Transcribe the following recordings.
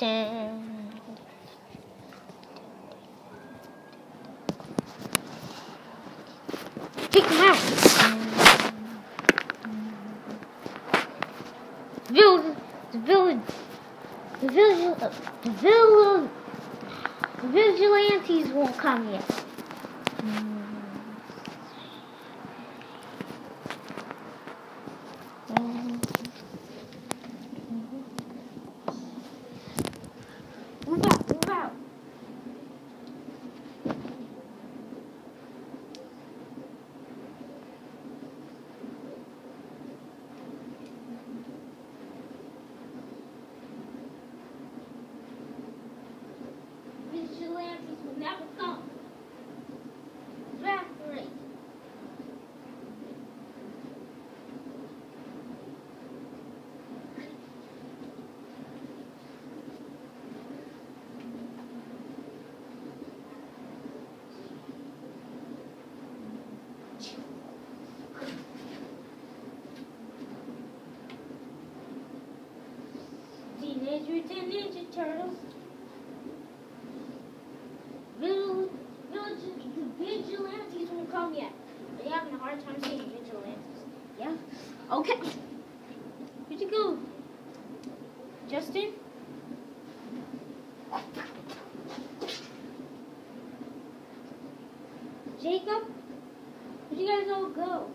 Take that. Village, the village, the village, the village, the vigilantes won't come yet. Teenage Ninja Turtles. Vill- Village, the vigilantes won't come yet. They're having a hard time saying vigilantes. Yeah? Okay. Where'd you go? Justin? Jacob? Where'd you guys all go?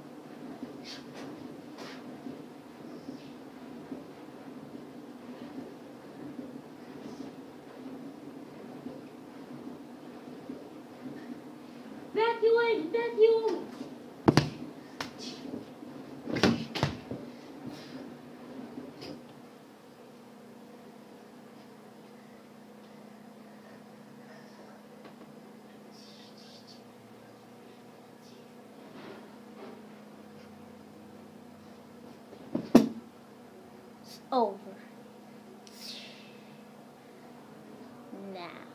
Over. Now.